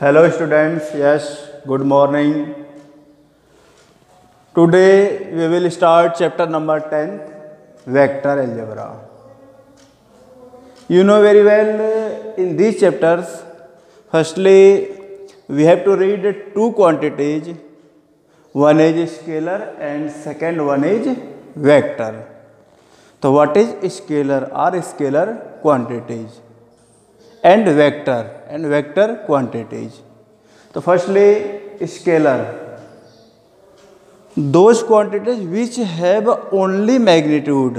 Hello students, yes, good morning. Today we will start chapter number 10, vector algebra. You know very well uh, in these chapters, firstly we have to read two quantities. One is scalar and second one is vector. So what is scalar or scalar quantities? And vector and vector quantities तो firstly scalar those quantities which have only magnitude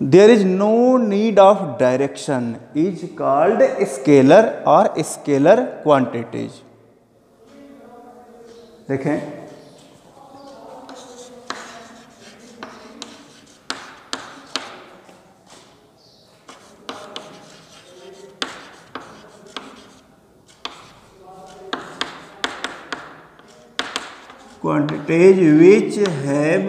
there is no need of direction is called scalar और scalar quantities देखें quantities which have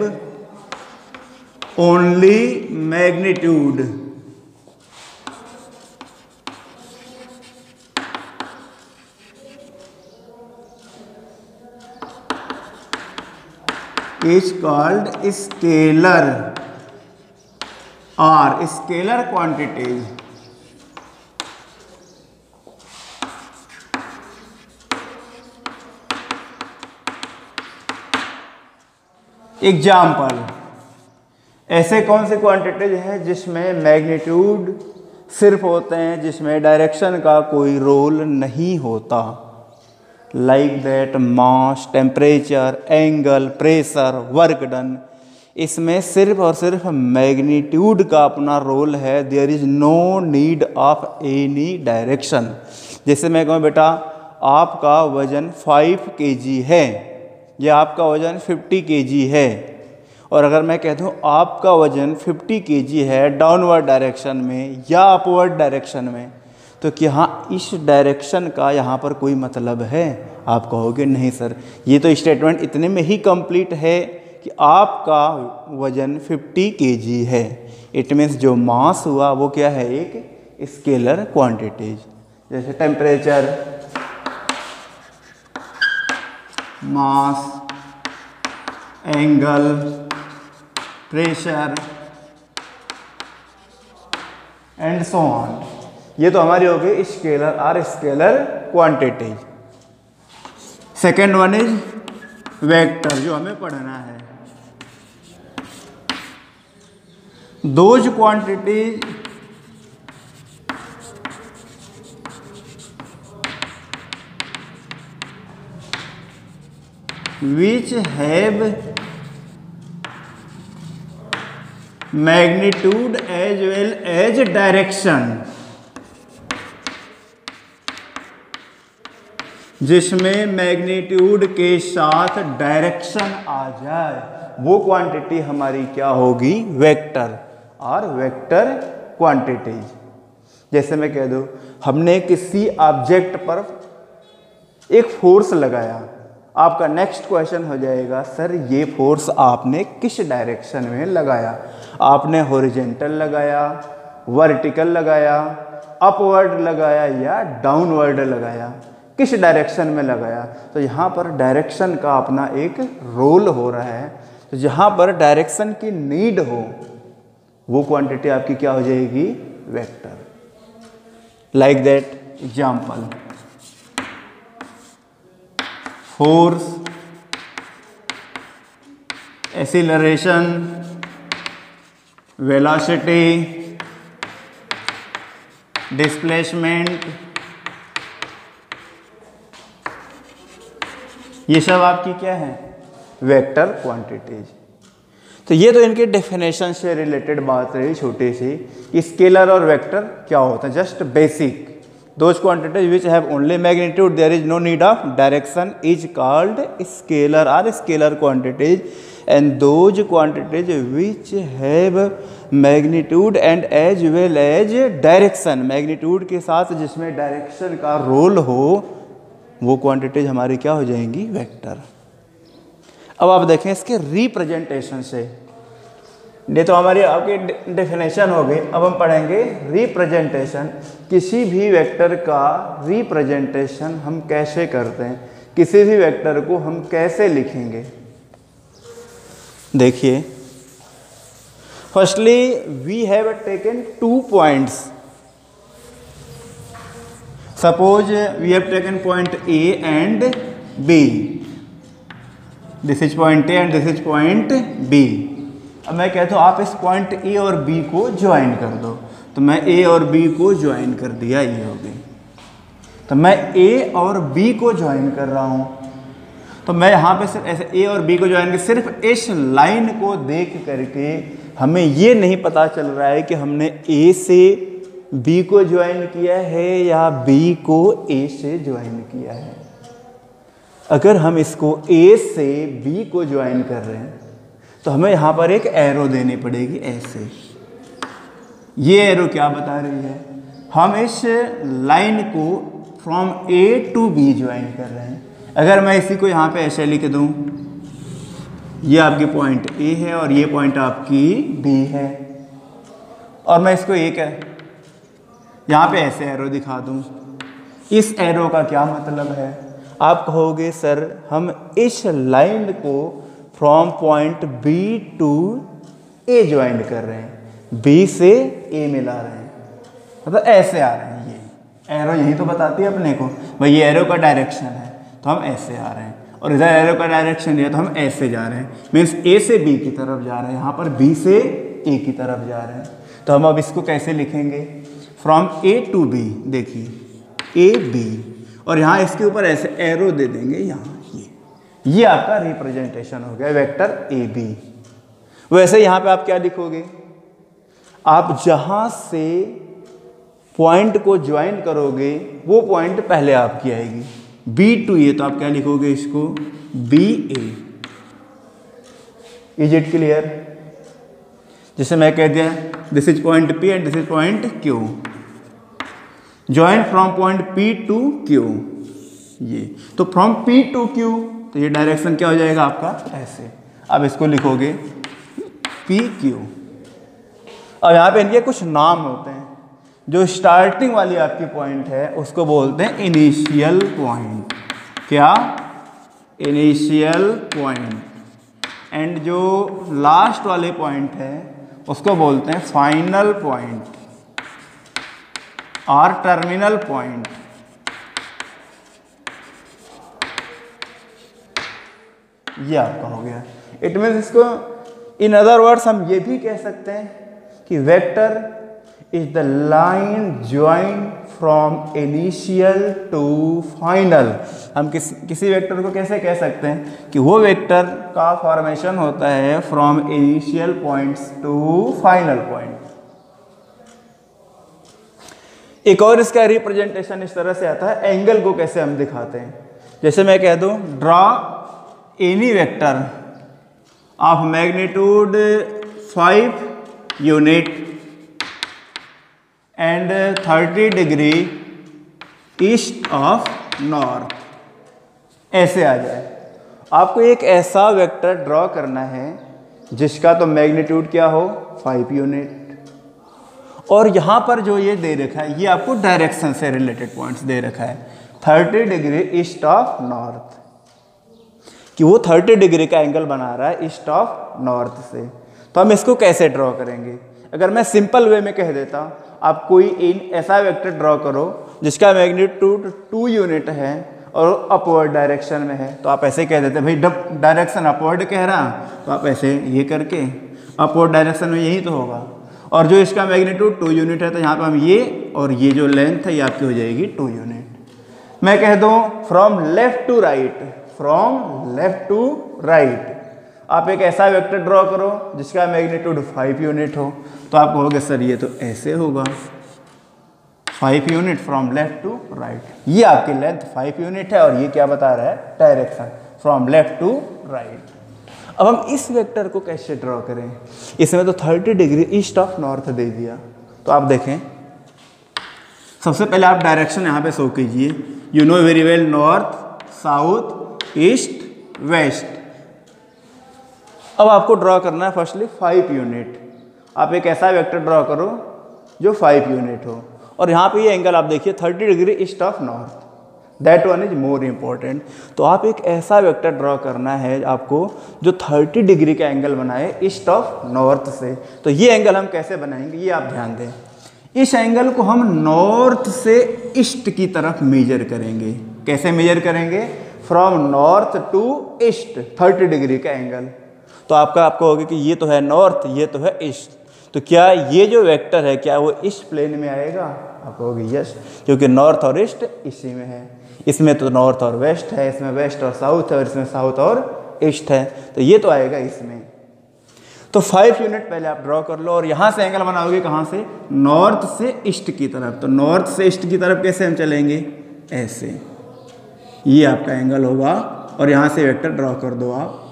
only magnitude is called scalar or scalar quantities example ऐसे कौन से quantities हैं जिसमें magnitude सिर्फ़ होते हैं, जिसमें डायरेक्शन का कोई रोल नहीं होता? Like that mass temperature angle pressure work done इसमें सिर्फ़ और सिर्फ़ मैग्नीट्यूड का अपना रोल है. There is no need of any direction जैसे मैं कहूँ, बेटा, आपका वज़न फाइव के है। या आपका वज़न 50 के है। और अगर मैं कह दूँ आपका वज़न 50 के है डाउनवर्ड डायरेक्शन में या अपवर्ड डायरेक्शन में तो क्या हाँ इस डायरेक्शन का यहाँ पर कोई मतलब है? आप कहोगे, नहीं सर। ये तो स्टेटमेंट इतने में ही कंप्लीट है कि आपका वज़न 50 के है। इट मीन्स जो मास हुआ, वो क्या है? एक स्केलर क्वांटिटीज जैसे temperature mass angle pressure and so on ये तो हमारी हो गई scalar or scalar quantity second one is vector जो हमें पढ़ना है. Those quantities which have magnitude as well as direction. जिसमें मैग्नीट्यूड के साथ डायरेक्शन आ जाए, वो क्वांटिटी हमारी क्या होगी? वेक्टर और वेक्टर क्वांटिटीज जैसे मैं कह दूँ, हमने किसी ऑब्जेक्ट पर एक फोर्स लगाया। आपका नेक्स्ट क्वेश्चन हो जाएगा, सर, ये फोर्स आपने किस डायरेक्शन में लगाया? आपने हॉरिजेंटल लगाया वर्टिकल लगाया अपवर्ड लगाया या डाउनवर्ड लगाया? किस डायरेक्शन में लगाया? तो यहाँ पर डायरेक्शन का अपना एक रोल हो रहा है। तो जहाँ पर डायरेक्शन की नीड हो, वो क्वांटिटी आपकी क्या हो जाएगी? Vector like that example force acceleration velocity displacement ये सब आपकी क्या है? वेक्टर क्वांटिटीज तो ये तो इनके डेफिनेशन से रिलेटेड बात रही छोटी सी स्केलर और वेक्टर क्या होता है? Just basic those quantities which have only magnitude there is no need of direction is called scalar or scalar quantities and those quantities which have magnitude and as well as direction magnitude के साथ जिसमें direction का role हो, वो quantities हमारी क्या हो जाएँगी? वैक्टर अब आप देखें इसके रिप्रेजेंटेशन से। ये तो हमारी आपकी डेफिनेशन हो गई अब हम पढ़ेंगे रिप्रेजेंटेशन किसी भी वेक्टर का रिप्रेजेंटेशन हम कैसे करते हैं? किसी भी वेक्टर को हम कैसे लिखेंगे? देखिए firstly we have taken two points suppose we have taken point A and B this is point A and this is point B अब मैं कहता हूँ, आप इस पॉइंट ए और बी को ज्वाइन कर दो। तो मैं ए और बी को ज्वाइन कर दिया, ये हो गई। तो मैं ए और बी को ज्वाइन कर रहा हूँ। तो मैं यहाँ पे सिर्फ़ ऐसे ए और बी को ज्वाइन कर सिर्फ़ इस लाइन को देख करके हमें ये नहीं पता चल रहा है कि हमने ए से बी को ज्वाइन किया है या बी को ए से ज्वाइन किया है। अगर हम इसको ए से बी को ज्वाइन कर रहे हैं तो हमें यहाँ पर एक एरो देनी पड़ेगी, ऐसे ये एरो क्या बता रही है? हम इस लाइन को from A to B join कर रहे हैं। अगर मैं इसी को यहाँ पे ऐसे लिख दूँ, ये आपकी पॉइंट ए है और ये पॉइंट आपकी बी है। और मैं इसको एक यहाँ पे ऐसे एरो दिखा दूँ। इस एरो का क्या मतलब है? आप कहोगे, सर, हम इस लाइन को from point B to A join कर रहे हैं। बी से ए मिला रहे हैं। मतलब तो ऐसे आ रहे हैं ये। एरो यही तो बताती है अपने को। भाई ये एरो का डायरेक्शन है तो हम ऐसे आ रहे हैं। और इधर एरो का डायरेक्शन है तो हम ऐसे जा रहे हैं। मीन्स ए से बी की तरफ़ जा रहे हैं। यहाँ पर बी से ए की तरफ़ जा रहे हैं। तो हम अब इसको कैसे लिखेंगे? फ्रॉम ए टू बी देखिए। ए बी और यहाँ इसके ऊपर ऐसे एरो दे देंगे, यहाँ। ये आपका रिप्रेजेंटेशन हो गया वेक्टर ए बी वैसे यहाँ पे आप क्या लिखोगे? आप जहाँ से पॉइंट को ज्वाइन करोगे, वो पॉइंट पहले आपकी आएगी। बी टू ए तो आप क्या लिखोगे इसको? B A is it clear जैसे मैं कह दिया this is point P and this is point Q join from point P to Q ये। तो फ्रॉम पी टू क्यू तो ये डायरेक्शन क्या हो जाएगा आपका? ऐसे। अब इसको लिखोगे पी क्यू अब यहाँ पे इनके कुछ नाम होते हैं। जो स्टार्टिंग वाली आपकी पॉइंट है, उसको बोलते हैं इनिशियल पॉइंट क्या? इनिशियल पॉइंट एंड जो लास्ट वाले पॉइंट है, उसको बोलते हैं फाइनल पॉइंट और टर्मिनल पॉइंट ये आपका हो गया। इट मीन्स इसको इन अदर वर्ड्स हम ये भी कह सकते हैं कि vector is the line join from initial to final हम किस, किसी वेक्टर को कैसे कह सकते हैं कि वो वेक्टर का फॉर्मेशन होता है from initial points to final point एक और इसका रिप्रेजेंटेशन इस तरह से आता है एंगल को कैसे हम दिखाते हैं। जैसे मैं कह दूँ draw any vector of magnitude 5 unit and 30 degree east of north ऐसे आ जाए। आपको एक ऐसा वेक्टर ड्रॉ करना है, जिसका तो मैग्नीट्यूड क्या हो? फाइव यूनिट और यहाँ पर जो ये दे रखा है, ये आपको डायरेक्शन से रिलेटेड पॉइंट्स दे रखा है। Thirty degree east of north कि वो 30 डिग्री का एंगल बना रहा है ईस्ट ऑफ़ नॉर्थ से। तो हम इसको कैसे ड्रॉ करेंगे? अगर मैं सिंपल वे में कह देता हूँ आप कोई इन ऐसा वेक्टर ड्रॉ करो जिसका मैग्नीट्यूड टू यूनिट है और अपवर्ड डायरेक्शन में है। तो आप ऐसे कह देते, भाई डायरेक्शन अपवर्ड कह रहा? तो आप ऐसे ये करके, अपवर्ड डायरेक्शन में यही तो होगा। और जो इसका मैग्नीट्यूड टू यूनिट है तो यहाँ पर हम ये और ये जो लेंथ है, ये आपकी हो जाएगी टू यूनिट। मैं कह दूँ, from left to right from left to right आप एक ऐसा वेक्टर ड्रॉ करो, जिसका मैग्नीट्यूड फाइव यूनिट हो। तो आप कहोगे, सर, ये तो ऐसे होगा। Five unit from left to right ये आपकी लेंथ फाइव यूनिट है और ये क्या बता रहा है? Direction from left to right अब हम इस वेक्टर को कैसे ड्रॉ करें? इसमें तो 30 डिग्री ईस्ट ऑफ़ नॉर्थ दे दिया। तो आप देखें। सबसे पहले आप डायरेक्शन यहाँ पे शो कीजिए। You know very well north south east, west. अब आपको ड्रॉ करना है फर्स्टली फाइव यूनिट आप एक ऐसा वेक्टर ड्रॉ करो जो फाइव यूनिट हो। और यहाँ पे ये एंगल आप देखिए thirty degree east of north that one is more important तो आप एक ऐसा वेक्टर ड्रॉ करना है आपको जो 30 डिग्री का एंगल बनाए ईस्ट ऑफ़ नॉर्थ से। तो ये एंगल हम कैसे बनाएँगे, ये आप ध्यान दें। इस एंगल को हम नॉर्थ से ईस्ट की तरफ़ मेजर करेंगे। कैसे मेजर करेंगे? From north to east 30 degree का एंगल तो आपका, आपको होगा कि ये तो है नॉर्थ ये तो है ईस्ट तो क्या ये जो वेक्टर है, क्या वो ईस्ट प्लेन में आएगा? आप कहोगे यस क्योंकि नॉर्थ और ईस्ट इसी में है. इसमें तो नॉर्थ और वेस्ट है, इसमें वेस्ट और साउथ है, और इसमें साउथ और ईस्ट है. तो ये तो आएगा इसमें. तो फाइव यूनिट पहले आप ड्रॉ कर लो, और यहाँ से एंगल बनाओगे कहाँ से? नॉर्थ से ईस्ट की तरफ़. तो नॉर्थ से ईस्ट की तरफ़ कैसे हम चलेंगे? ऐसे. ये आपका एंगल होगा और यहाँ से वेक्टर ड्रॉ कर दो आप।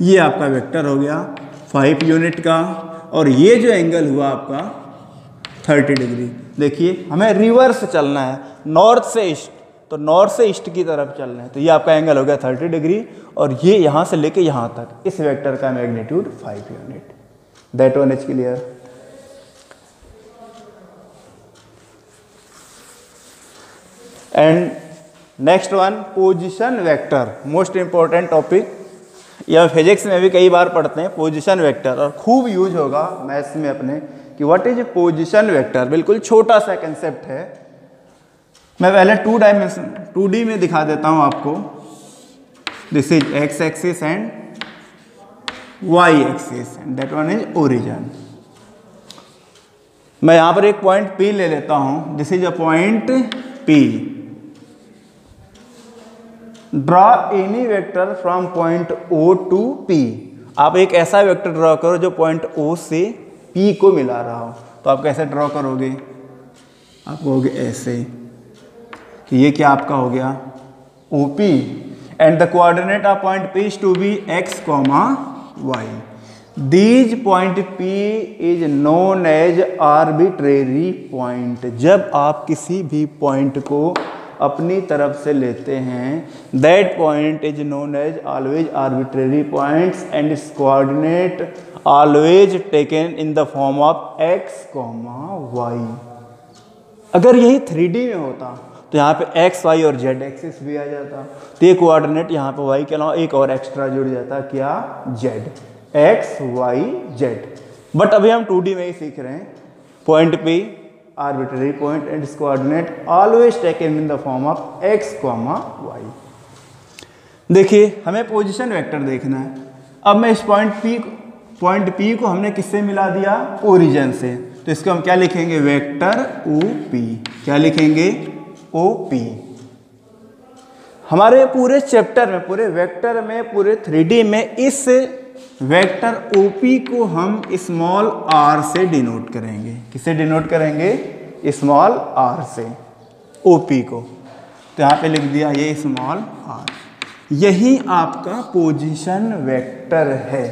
ये आपका वेक्टर हो गया फाइव यूनिट का और ये जो एंगल हुआ आपका थर्टी डिग्री देखिए, हमें रिवर्स चलना है नॉर्थ से ईस्ट तो नॉर्थ से ईस्ट की तरफ़ चलना है तो ये आपका एंगल हो गया थर्टी डिग्री और ये यहाँ से लेके यहाँ तक। इस वेक्टर का magnitude five unit that one is clear and next one position vector most important topic यह फिजिक्स में भी कई बार पढ़ते हैं पोजिशन वेक्टर और खूब यूज़ होगा मैथ्स में अपने, कि व्हाट इज़ पोजिशन वेक्टर बिल्कुल छोटा सा कंसेप्ट है। मैं पहले टू डायमेंशन टू डी में दिखा देता हूँ आपको। This is x axis and y axis and that one is origin मैं यहाँ पर एक पॉइंट पी ले लेता हूँ। This is a point P draw any vector from point O to P आप एक ऐसा वेक्टर ड्रॉ करो जो पॉइंट ओ से पी को मिला रहा हो। तो आप कैसे ड्रॉ करोगे? आप कहोगे ऐसे। तो ये क्या आपका हो गया? O P and the coordinate of point P is to be x comma y these point P is known as arbitrary point जब आप किसी भी पॉइंट को अपनी तरफ़ से लेते हैं। That point is known as always arbitrary points and इस coordinate always taken in the form of x comma y अगर यही थ्री में होता तो यहाँ पे एक्स वाई और जेड एक्सिस भी आ जाता। तो ये कोऑर्डिनेट यहाँ पे वाई के अलावा एक और एक्स्ट्रा जुड़ जाता, क्या? Z x y z but अभी हम टू में ही सीख रहे हैं। पॉइंट पे arbitrary point and its coordinate always taken in the form of x comma y. देखिए, हमें पोजीशन वेक्टर देखना है। अब मैं इस पॉइंट P पॉइंट P को हमने किससे मिला दिया? ओरिजिन से। तो इसको हम क्या लिखेंगे? वेक्टर ओ पी क्या लिखेंगे? ओ पी हमारे पूरे चैप्टर में, पूरे वेक्टर में, पूरे थ्री में इस वेक्टर ओपी को हम स्मॉल आर से डिनोट करेंगे। किसे डिनोट करेंगे? स्मॉल आर से। ओपी को। तो यहाँ पे लिख दिया ये स्मॉल आर यही आपका पोजीशन वेक्टर है।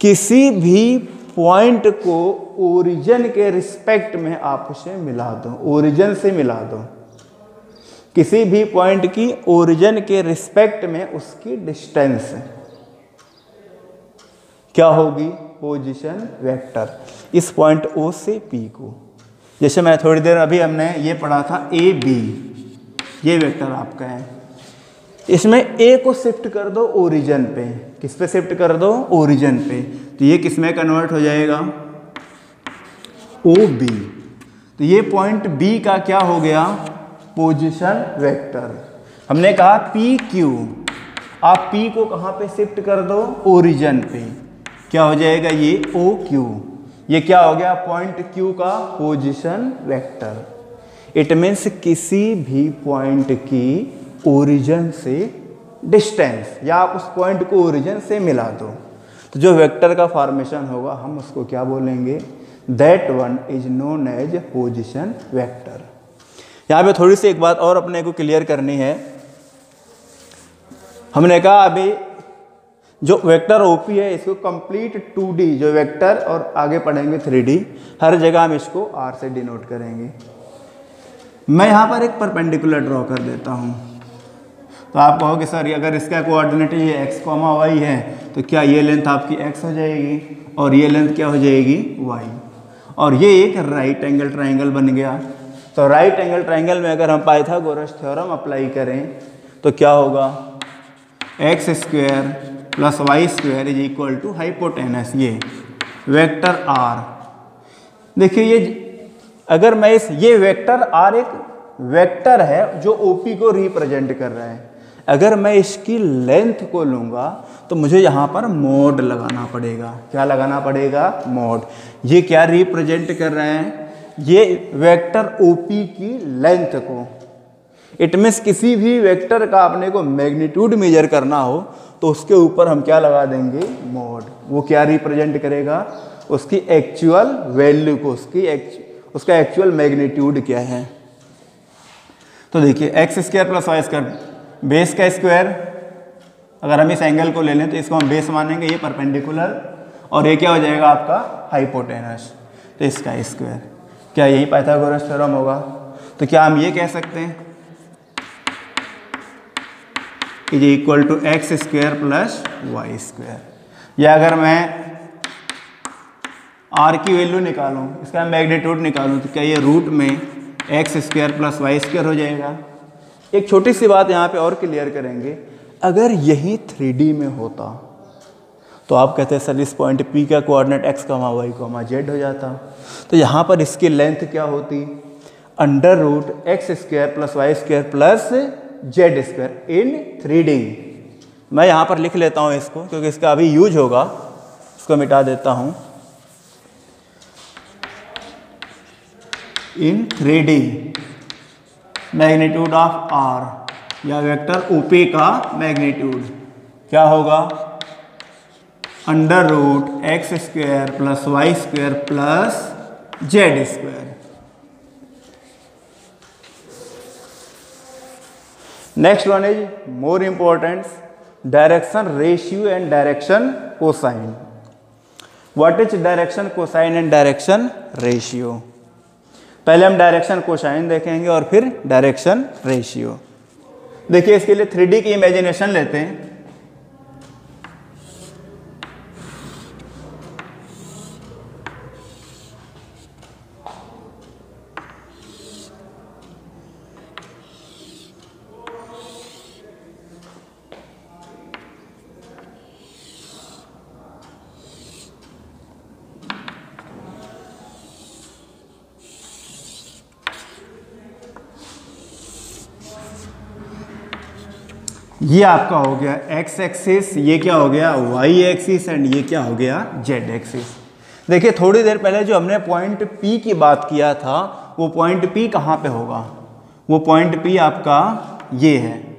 किसी भी पॉइंट को ओरिजिन के रिस्पेक्ट में आप उसे मिला दो। ओरिजिन से मिला दो। किसी भी पॉइंट की ओरिजिन के रिस्पेक्ट में उसकी डिस्टेंस क्या होगी? पोजीशन वेक्टर इस पॉइंट ओ से पी को। जैसे मैं थोड़ी देर अभी हमने ये पढ़ा था ए बी ये वेक्टर आपका है। इसमें ए को शिफ्ट कर दो ओरिजिन पे। किस पे शिफ्ट कर दो? ओरिजिन पे। तो ये किसमें कन्वर्ट हो जाएगा? ओ बी तो ये पॉइंट बी का क्या हो गया? पोजिशन वेक्टर हमने कहा पी क्यू आप पी को कहाँ पे शिफ्ट कर दो? ओरिजन पे. क्या हो जाएगा ये? ओ क्यू ये क्या हो गया? पॉइंट क्यू का पोजिशन वेक्टर इट मीन्स किसी भी पॉइंट की ओरिजन से डिस्टेंस या आप उस पॉइंट को ओरिजन से मिला दो. तो जो वेक्टर का फॉर्मेशन होगा, हम उसको क्या बोलेंगे? That one is known as position vector यहाँ पे थोड़ी सी एक बात और अपने को क्लियर करनी है। हमने कहा अभी जो वेक्टर ओपी है, इसको कंप्लीट डी जो वेक्टर और आगे पढ़ेंगे थ्री डी हर जगह हम इसको आर से डिनोट करेंगे। मैं यहाँ पर एक परपेंडिकुलर ड्रॉ कर देता हूँ। तो आप कहोगे, सर अगर इसका कोऑर्डिनेट ये एक्स कॉमा वाई है तो क्या ये लेंथ आपकी एक्स हो जाएगी और ये लेंथ क्या हो जाएगी? वाई और ये एक राइट एंगल ट्राइंगल बन गया। तो राइट एंगल ट्राइंगल में अगर हम पाइथागोरस थ्योरम अप्लाई करें तो क्या होगा? X square plus y square is equal to hypotenuse ये वेक्टर आर देखिए ये अगर मैं इस ये वेक्टर आर एक वेक्टर है जो ओपी को रिप्रेजेंट कर रहा है। अगर मैं इसकी लेंथ को लूँगा तो मुझे यहाँ पर मोड लगाना पड़ेगा। क्या लगाना पड़ेगा? मोड ये क्या रिप्रेजेंट कर रहे हैं? ये वेक्टर ओपी की लेंथ को। इट मीन्स किसी भी वेक्टर का अपने को मैग्नीट्यूड मेजर करना हो तो उसके ऊपर हम क्या लगा देंगे? मोड वो क्या रिप्रेजेंट करेगा? उसकी एक्चुअल वैल्यू को, उसकी उसका एक्चुअल मैग्नीट्यूड क्या है? तो देखिए x square plus y square base का स्क्वायर अगर हम इस एंगल को ले लें तो इसको हम बेस मानेंगे, ये परपेंडिकुलर और ये क्या हो जाएगा आपका? हाइपोटेनस तो इसका स्क्वायर क्या यही पाइथागोरस थ्योरम होगा? तो क्या हम ये कह सकते हैं is equal to x square plus y square या अगर मैं आर की वैल्यू निकालूं, इसका मैग्नीट्यूड निकालूं तो क्या ये रूट में x square plus y square हो जाएगा? एक छोटी सी बात यहाँ पे और क्लियर करेंगे। अगर यही थ्री में होता तो आप कहते हैं, सर, इस पॉइंट पी का coordinate x comma y comma z हो जाता। तो यहाँ पर इसकी लेंथ क्या होती? Under root x square plus y square plus z square in three D मैं यहाँ पर लिख लेता हूँ इसको, क्योंकि इसका अभी यूज़ होगा। इसको मिटा देता हूँ। In three D magnitude of R या वेक्टर ओपी का मैग्नीट्यूड क्या होगा? Under root x square plus y square plus z square next one is more important direction ratio and direction cosine what is direction cosine and direction ratio पहले हम direction cosine देखेंगे और फिर direction ratio देखिए इसके लिए three की imagination लेते हैं। ये आपका हो गया एक्स एक्सिस ये क्या हो गया वाई एक्सिस एंड ये क्या हो गया जेड एक्सिस देखिए, थोड़ी देर पहले जो हमने पॉइंट पी की बात किया था, वो पॉइंट पी कहाँ पे होगा? वो पॉइंट पी आपका ये है।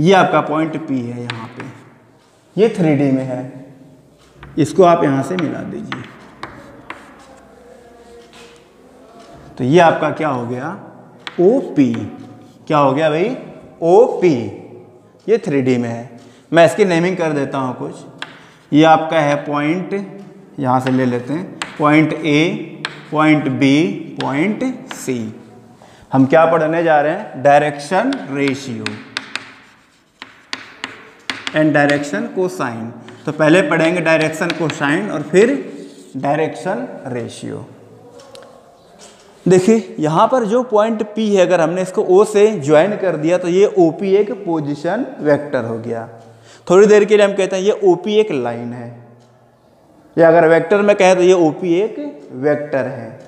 ये आपका पॉइंट पी है यहाँ पे। ये थ्री डी में है। इसको आप यहाँ से मिला दीजिए। तो ये आपका क्या हो गया? ओ पी क्या हो गया भाई? ओ पी ये थ्री में है। मैं इसकी नेमिंग कर देता हूँ कुछ। ये आपका है पॉइंट यहाँ से ले लेते हैं। Point A point B point C हम क्या पढ़ने जा रहे हैं? डायरेक्शन रेशियो एंड डायरेक्शन को तो पहले पढ़ेंगे डायरेक्शन को और फिर डायरेक्शन रेशियो देखिए, यहाँ पर जो पॉइंट P है, अगर हमने इसको O से ज्वाइन कर दिया तो ये OP एक पोजिशन वेक्टर हो गया। थोड़ी देर के लिए हम कहते हैं, ये OP एक लाइन है। या अगर वेक्टर में कहें तो ये OP एक वेक्टर है।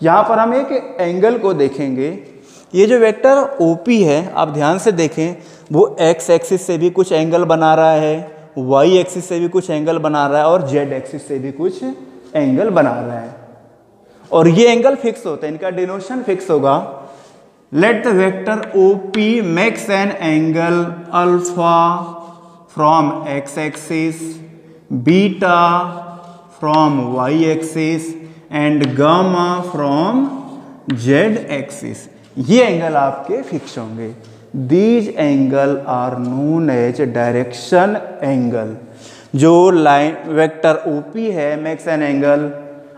यहाँ पर हम एक एंगल को देखेंगे। ये जो वेक्टर OP है, आप ध्यान से देखें, वो एक्स एक्सिस से भी कुछ एंगल बना रहा है वाई एक्सिस से भी कुछ एंगल बना रहा है, और जेड एक्सिस से भी कुछ एंगल बना रहा है। और ये एंगल फिक्स होता है, इनका डिनोशन फिक्स होगा। Let the vector O P makes an angle alpha from x axis beta from y axis and gamma from z axis ये एंगल आपके फिक्स होंगे। These angle are known as direction angle जो line vector OP है makes an angle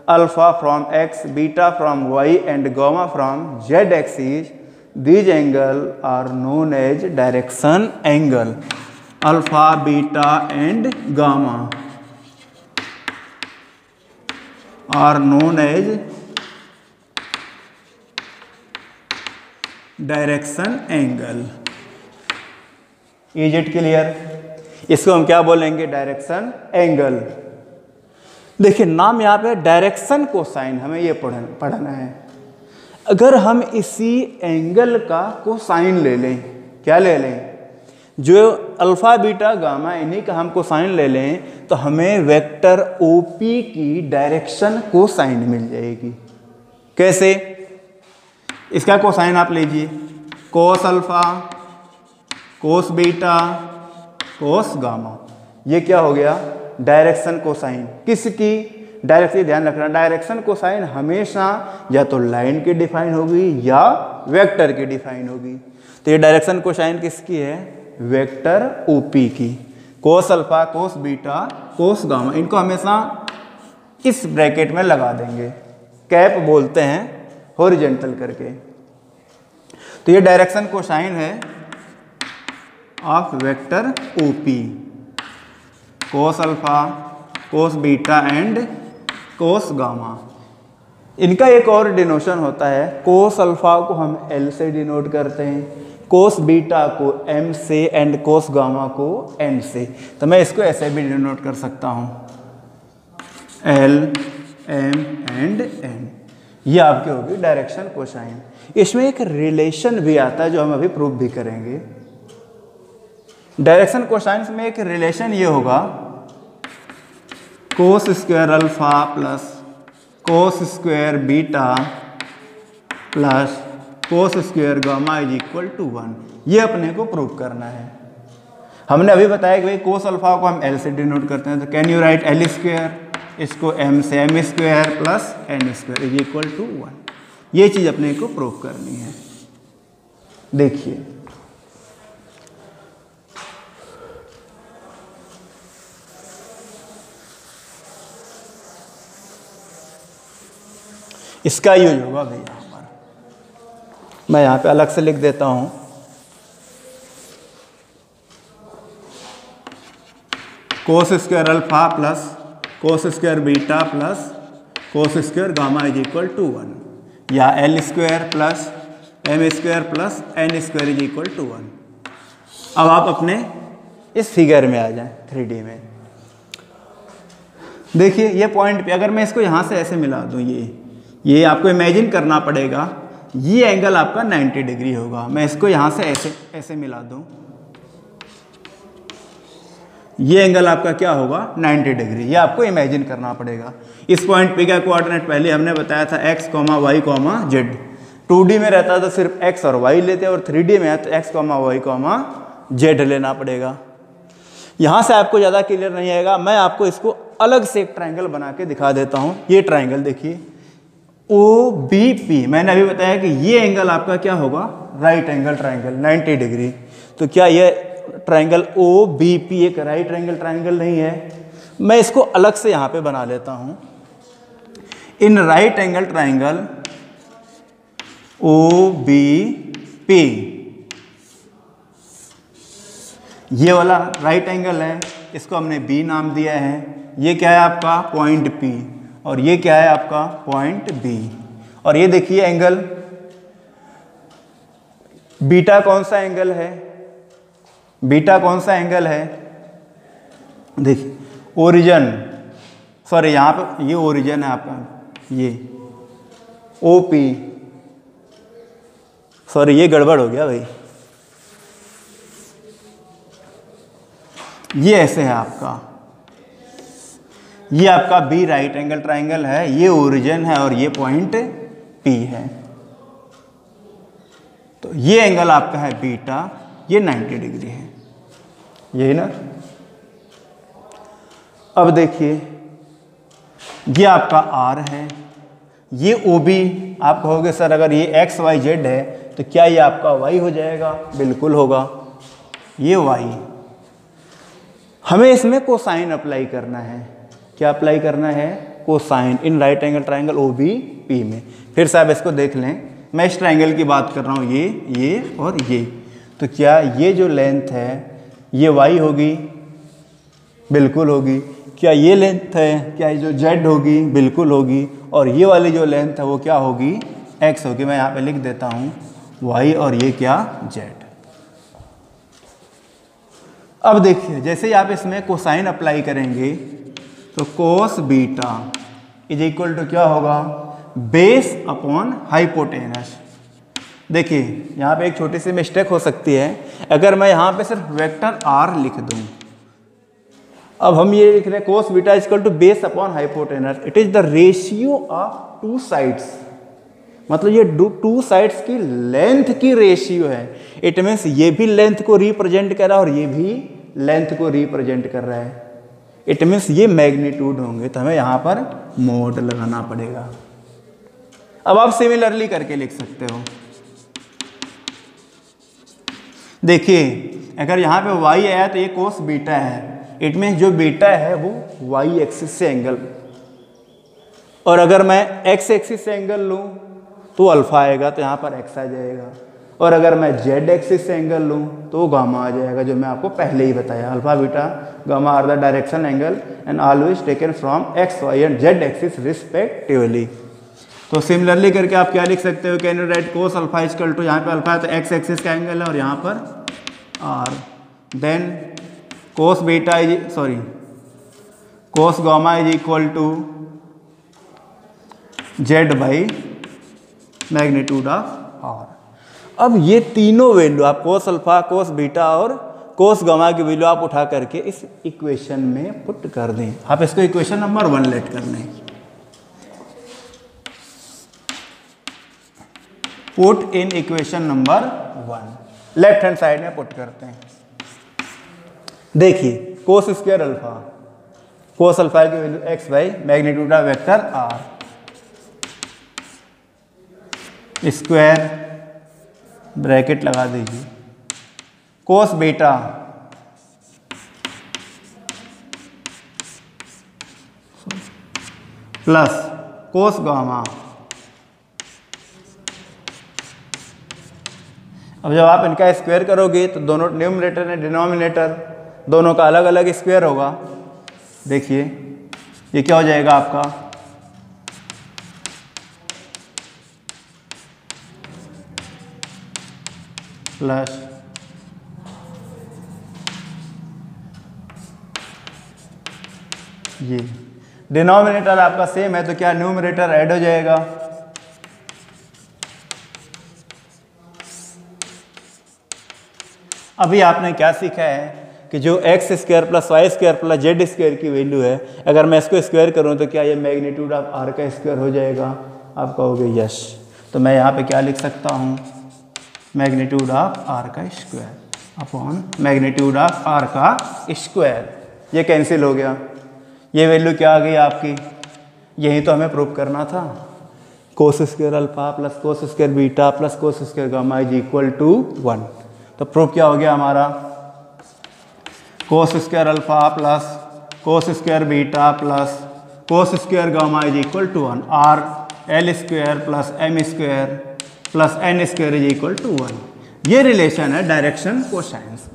alpha from x, beta from y and gamma from z axis. these angle are known as direction angle alpha beta and gamma are known as direction angle is it clear इसको हम क्या बोलेंगे direction angle देखिए, नाम यहाँ पे direction cosine हमें ये पढ़ना पढ़ना है। अगर हम इसी एंगल का, को साइन ले लें, क्या ले लें? जो अल्फ़ा बीटा गामा इन्हीं का हम को साइन ले लें तो हमें वेक्टर ओपी की डायरेक्शन को साइन मिल जाएगी। कैसे? इसका कोसाइन आप लीजिए। Cos alpha cos beta cos gamma ये क्या हो गया? Direction cosine. किसकी? डायरेक्शन ध्यान रखना, डायरेक्शन कोसाइन हमेशा या तो लाइन की डिफाइन होगी या वेक्टर की डिफाइन होगी। तो ये डायरेक्शन कोसाइन किसकी है? वेक्टर ओपी की। Cos alpha, cos beta, cos gamma, इनको हमेशा इस ब्रैकेट में लगा देंगे। कैप बोलते हैं हॉरिजेंटल करके। तो ये डायरेक्शन कोसाइन है of vector OP. Cos alpha cos beta and cos gamma इनका एक और डिनोशन होता है कोस अल्फ़ा को हम एल से डिनोट करते हैं कोस बीटा को एम से एंड कोस गामा को एन से। तो मैं इसको ऐसे भी डिनोट कर सकता हूँ। एल एम एंड एन ये आपके होगी डायरेक्शन कोसाइन इसमें एक रिलेशन भी आता है जो हम अभी प्रूव भी करेंगे। डायरेक्शन कोसाइंस में एक रिलेशन ये होगा। Cos square alpha plus cos square beta plus cos square gamma is equal to one. ये अपने को प्रूव करना है। हमने अभी बताया कि भाई कोस अल्फ़ा को हम एल से डिनोट करते हैं तो can you write L square इसको एम से M square plus N square is equal to one ये चीज़ अपने को प्रूव करनी है। देखिए। इसका यूज़ होगा भैया हमारा। मैं यहाँ पे अलग से लिख देता हूँ। Cos square alpha plus cos square beta plus cos square gamma is equal to one या L square plus M square plus N square is equal to one अब आप अपने इस फिगर में आ जाएँ थ्री डी में। देखिए, ये पॉइंट पे अगर मैं इसको यहाँ से ऐसे मिला दूँ, ये ये आपको इमेजिन करना पड़ेगा। ये एंगल आपका 90 डिग्री होगा। मैं इसको यहाँ से ऐसे ऐसे मिला दूँ। ये एंगल आपका क्या होगा? 90 डिग्री ये आपको इमेजिन करना पड़ेगा। इस पॉइंट पे क्या कोऑर्डिनेट पहले हमने बताया था x comma y comma z two में रहता तो सिर्फ़ x और y लेते और थ्री डी में है तो x comma y comma z लेना पड़ेगा। यहाँ से आपको ज़्यादा क्लियर नहीं आएगा। मैं आपको इसको अलग से एक ट्राइंगल बना के दिखा देता हूँ। ये ट्राइंगल देखिए। ओ बी पी मैंने अभी बताया कि ये एंगल आपका क्या होगा? राइट एंगल ट्राइंगल 90 डिग्री तो क्या ये ट्राइंगल ओ बी पी एक राइट एंगल ट्राइंगल नहीं है? मैं इसको अलग से यहाँ पे बना लेता हूँ। In right angle triangle O B P ये वाला राइट एंगल है, इसको हमने बी नाम दिया है। ये क्या है आपका? पॉइंट पी और ये क्या है आपका? पॉइंट बी और ये देखिए एंगल बीटा कौन सा एंगल है? बीटा कौन सा एंगल है? देखिए ओरिजन सॉरी यहाँ पे ये ओरिजन है आपका. ये. ओ पी सॉरी ये गड़बड़ हो गया भाई. ये ऐसे है आपका. ये आपका बी राइट एंगल ट्राइंगल है, ये ओरिजिन है और ये पॉइंट पी है। तो ये एंगल आपका है बीटा ये 90 डिग्री है। यही ना? अब देखिए, ये आपका आर है, ये ओ बी आप कहोगे, सर, अगर ये एक्स वाई जेड है तो क्या ये आपका वाई हो जाएगा? बिल्कुल होगा। ये वाई हमें इसमें कोसाइन अप्लाई करना है। क्या अप्लाई करना है? Cosine in right angle triangle O B P में। फिर से आप इसको देख लें। मैं इस ट्राइंगल की बात कर रहा हूँ। ये ये और ये। तो क्या ये जो लेंथ है, ये वाई होगी? बिल्कुल होगी। क्या ये लेंथ है? क्या ये जो जेड होगी? बिल्कुल होगी। और ये वाली जो लेंथ है, वो क्या होगी? एक्स होगी। मैं यहाँ पे लिख देता हूँ। वाई और ये क्या? जेड अब देखिए, जैसे ही आप इसमें कोसाइन अप्लाई करेंगे तो cos beta is equal to क्या होगा? बेस अपॉन हाइपोटेनस देखिए, यहाँ पे एक छोटी सी मिस्टेक हो सकती है। अगर मैं यहाँ पे सिर्फ़ वेक्टर आर लिख दूँ। अब हम ये लिख रहे हैं cos beta is equal to base upon hypotenuse it is the ratio of two sides मतलब ये टू साइड्स की लेंथ की रेशियो है। इट मीन्स ये भी लेंथ को रिप्रेजेंट कर रहा है और ये भी लेंथ को रिप्रेजेंट कर रहा है। इट मीन्स ये मैग्नीट्यूड होंगे तो हमें यहाँ पर मोड लगाना पड़ेगा। अब आप सिमिलरली करके लिख सकते हो। देखिए, अगर यहाँ पे y आया तो ये कोस बीटा है। इट मीन जो बीटा है वो y एक्सिस से एंगल और अगर मैं x एक्सिस से एंगल लूँ तो अल्फ़ा आएगा तो यहाँ पर x आ जाएगा। और अगर मैं जेड एक्सिस से एंगल लूँ तो वो गामा आ जाएगा, जो मैं आपको पहले ही बताया alpha beta gamma are the direction angle and always taken from x y and z axis respectively तो सिमिलरली करके आप क्या लिख सकते हो? Can you write cos alpha is equal to यहाँ पे अल्फ़ा है तो एक्स एक्सिस का एंगल है और यहाँ पर R then cos beta is sorry cos gamma is equal to z by magnitude of R अब ये तीनों वैल्यू आप कोस अल्फ़ा कोस बीटा और कोस गमा की वैल्यू आप उठा करके इस इक्वेशन में पुट कर दें। आप इसको इक्वेशन नंबर वन लेट कर लें। Put in equation number one left hand side में पुट करते हैं। देखिए cos square alpha cos alpha की value x y magnitude of vector R square bracket लगा दीजिए। Cos beta. Plus, cos gamma. अब जब आप इनका स्क्वायर करोगे तो दोनों न्यूमरेटर एंड डिनोमिनेटर दोनों का अलग अलग स्क्वायर होगा। देखिए, ये क्या हो जाएगा आपका? प्लस ये। डिनोमिनेटर आपका सेम है तो क्या न्यूमरेटर ऐड हो जाएगा? अभी आपने क्या सीखा है कि जो x square plus y square plus z square की वैल्यू है, अगर मैं इसको स्क्वायर करूँ तो क्या ये मैग्नीट्यूड ऑफ़ आर का स्क्वायर हो जाएगा? आप कहोगे यश तो मैं यहाँ पे क्या लिख सकता हूँ? मैग्नीट्यूड ऑफ़ आर का square upon magnitude of R का स्क्वायर ये कैंसिल हो गया। ये वैल्यू क्या आ गई आपकी? यही तो हमें प्रूव करना था। Cos square alpha plus cos square beta plus cos square gamma is equal to one तो प्रूफ क्या हो गया हमारा? Cos square alpha plus cos square beta plus cos square gamma is equal to one or L square plus M square plus N square is equal to one ये relation है direction cosines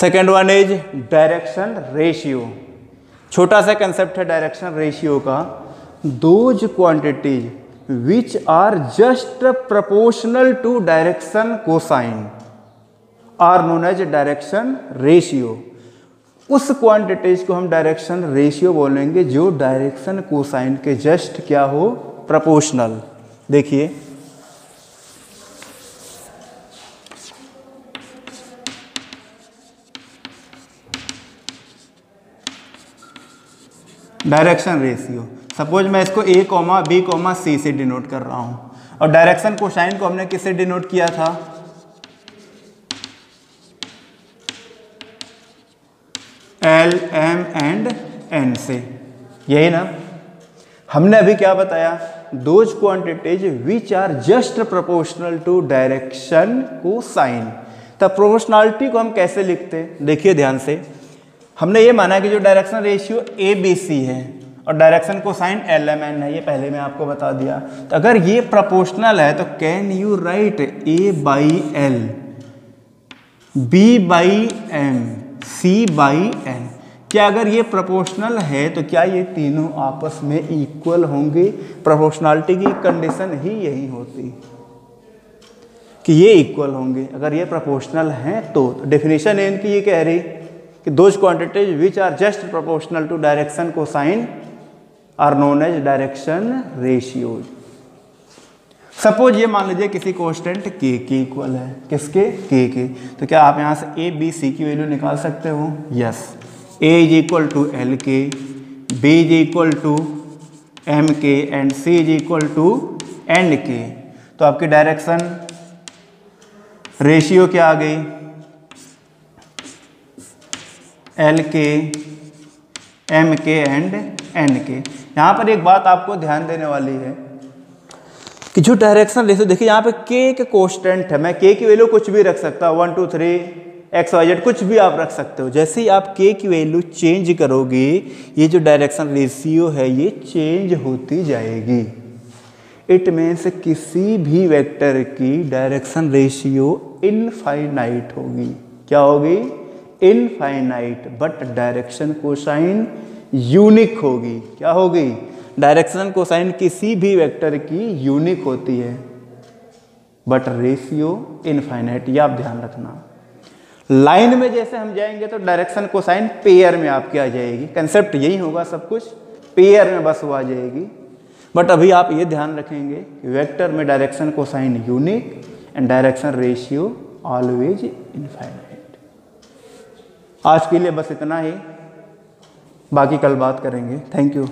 second one is direction ratio छोटा सा concept है direction ratio का. Those quantities which are just proportional to direction cosine are known as direction ratio उस quantities को हम direction ratio बोलेंगे जो डायरेक्शन कोसाइन के जस्ट क्या हो? प्रपोर्शनल देखिए। डायरेक्शन रेशियो सपोज़ मैं इसको A comma B comma C से डिनोट कर रहा हूँ। और डायरेक्शन कोसाइन को हमने किससे डिनोट किया था? एल एम एंड एन से। यही ना? हमने अभी क्या बताया? Those quantities which are just proportional to direction cosine तब प्रोपोर्शनलिटी को हम कैसे लिखते? हैं देखिए ध्यान से। हमने ये माना कि जो direction ratio A B C है और direction cosine L M N है, ये पहले मैं आपको बता दिया। तो अगर ये प्रपोर्शनल है तो can you write A by L B by M C by क्या अगर ये प्रोपोर्शनल है तो क्या ये तीनों आपस में इक्वल होंगे? प्रोपोर्शनलिटी की कंडीशन ही यही होती। कि ये इक्वल होंगे। अगर ये प्रोपोर्शनल हैं तो डेफिनेशन है इनकी, ये कह रही कि those quantities which are just proportional to direction cosine are known as direction ratios suppose ये मान लीजिए किसी कॉन्स्टेंट के के इक्वल है। किसके? के के। तो क्या आप यहाँ से ए बी सी की वैल्यू निकाल सकते हो? Yes A is equal to L K B is equal to M K and C is equal to N K तो आपकी डायरेक्शन रेशियो क्या आ गई? L K M K and N K यहाँ पर एक बात आपको ध्यान देने वाली है कि जो डायरेक्शन रेशियो देखिए यहाँ पे के के कोस्टेंट है। मैं के की वैल्यू कुछ भी रख सकता हूँ। One two three x y z कुछ भी आप रख सकते हो। जैसे ही आप के की वैल्यू चेंज करोगे, ये जो डायरेक्शन रेशियो है, ये चेंज होती जाएगी। इट मीन्स किसी भी वेक्टर की डायरेक्शन रेशियो इनफाइनाइट होगी। क्या होगी? Infinite but direction cosine unique होगी। क्या होगी? डायरेक्शन कोसाइन किसी भी वेक्टर की यूनिक होती है। बट रेशियो इनफाइनाइट ये आप ध्यान रखना। लाइन में जैसे हम जाएँगे तो डायरेक्शन कोसाइन पेयर में आपकी आ जाएगी। कंसेप्ट यही होगा सब कुछ। पेयर में बस वो आ जाएगी। बट अभी आप ये ध्यान रखेंगे कि वेक्टर में direction cosine unique and direction ratio always infinite आज के लिए बस इतना ही। बाकी कल बात करेंगे। Thank you